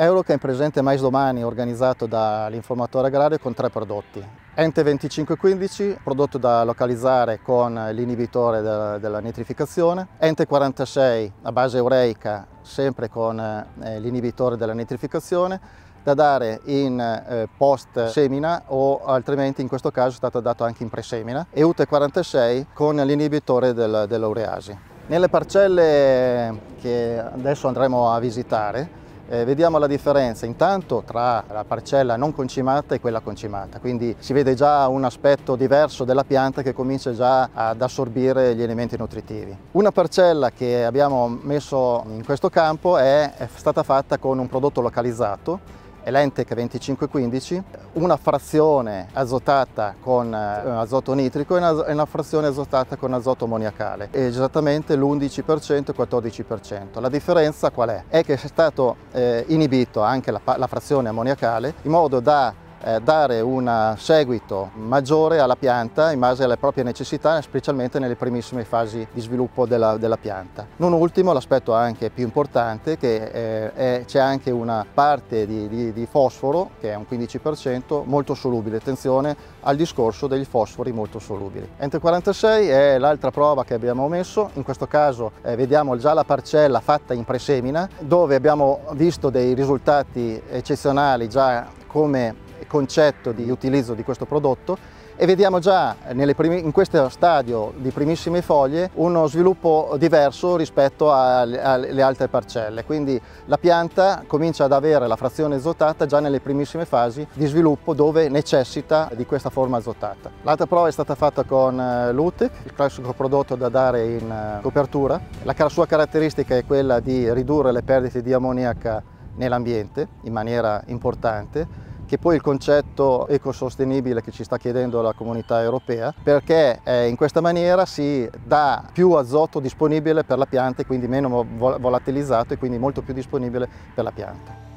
Eurochem presente mais domani organizzato dall'informatore agrario con tre prodotti. Ente 2515, prodotto da localizzare con l'inibitore della, della, nitrificazione. Ente 46 a base ureica, sempre con eh, l'inibitore della nitrificazione da dare in eh, post semina o altrimenti in questo caso è stato dato anche in presemina e UT46 con l'inibitore del, dell'ureasi. Nelle parcelle che adesso andremo a visitare eh, vediamo la differenza intanto tra la parcella non concimata e quella concimata, quindi si vede già un aspetto diverso della pianta che comincia già ad assorbire gli elementi nutritivi. Una parcella che abbiamo messo in questo campo è, è stata fatta con un prodotto localizzato è l'Entec 2515, una frazione azotata con eh, azoto nitrico e una frazione azotata con azoto ammoniacale, esattamente l'11% e il 14%. La differenza qual è? È che è stato eh, inibito anche la, la frazione ammoniacale in modo da dare un seguito maggiore alla pianta in base alle proprie necessità, specialmente nelle primissime fasi di sviluppo della, della pianta. Non ultimo, l'aspetto anche più importante, che eh, c'è anche una parte di, di, di, fosforo, che è un 15%, molto solubile. Attenzione al discorso degli fosfori molto solubili. Ente 46 è l'altra prova che abbiamo messo, in questo caso eh, vediamo già la parcella fatta in presemina, dove abbiamo visto dei risultati eccezionali già come concetto di utilizzo di questo prodotto e vediamo già in questo stadio di primissime foglie uno sviluppo diverso rispetto alle altre parcelle, quindi la pianta comincia ad avere la frazione azotata già nelle primissime fasi di sviluppo dove necessita di questa forma azotata. L'altra prova è stata fatta con eh, l'UTEC, il classico prodotto da dare in eh, copertura. La sua caratteristica è quella di ridurre le perdite di ammoniaca nell'ambiente in maniera importante che poi il concetto ecosostenibile che ci sta chiedendo la comunità europea, perché eh, in questa maniera si dà più azoto disponibile per la pianta e quindi meno volatilizzato e quindi molto più disponibile per la pianta.